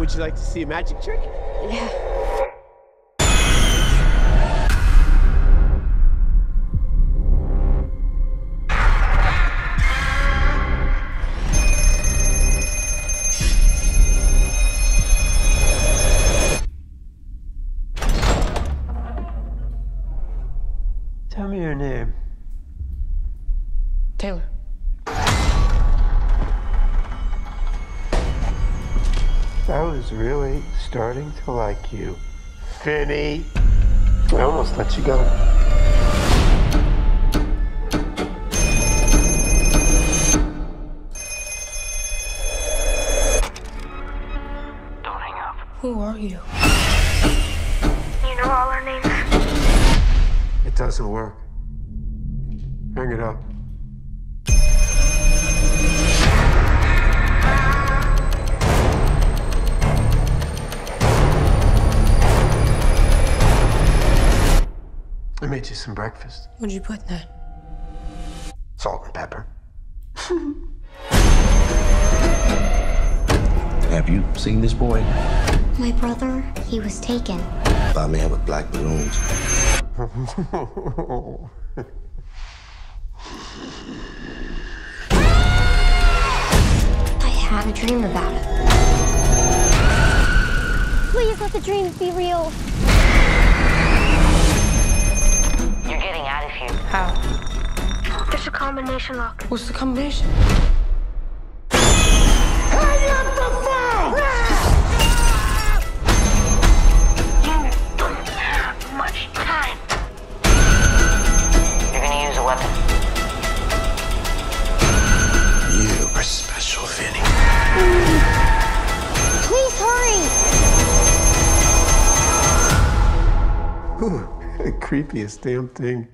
Would you like to see a magic trick? Yeah. Tell me your name. Taylor. I was really starting to like you. Finney. I almost let you go. Don't hang up. Who are you? You know all our names? It doesn't work. Hang it up. I made you some breakfast. What'd you put in that? Salt and pepper. Have you seen this boy? My brother, he was taken. By a man with black balloons. I had a dream about it. Please let the dreams be real. How? There's a combination lock. What's the combination? Hang up the phone! You don't have much time. You're gonna use a weapon. You are special, Finney. Please hurry. Ooh, creepiest damn thing.